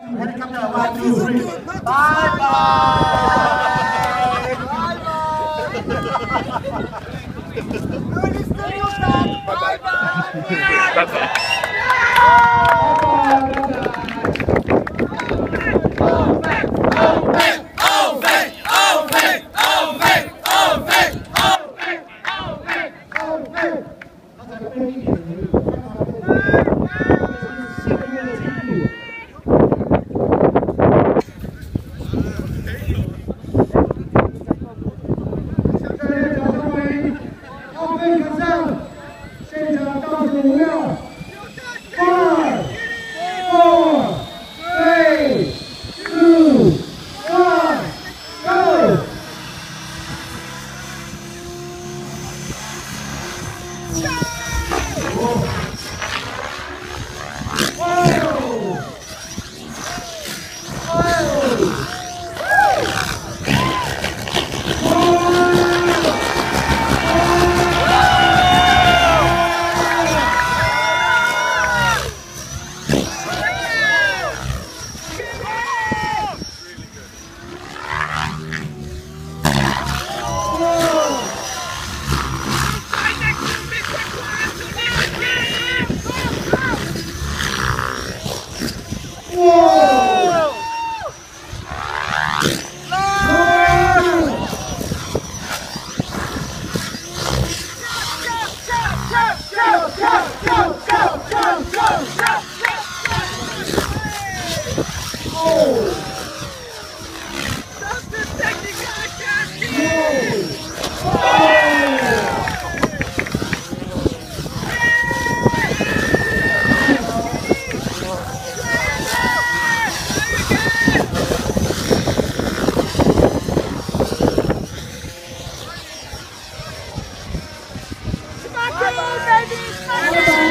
Helicopter, one, two, three. Bye bye. Bye bye. Oh! Oh! Happy Sunday!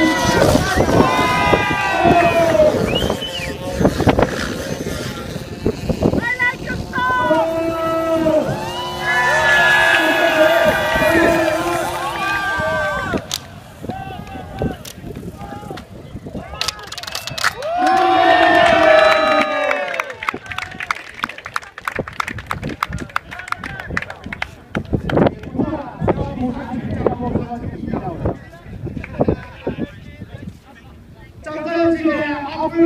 Mr.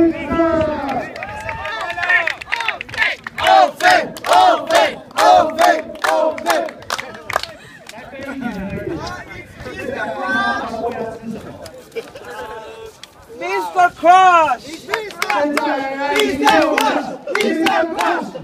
Crush! Mr. Cross! Mr. Cross!